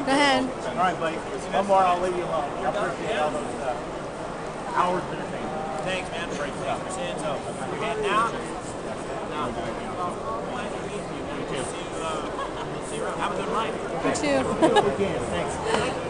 Go ahead. All right, Blake. One more, I'll leave you alone. I appreciate all those uh, hours of entertainment. Thanks, man. Great stuff. Stand so. You're heading out? No. Glad to meet you. We'll we'll uh, see you around. Have a good night. You too. Thanks.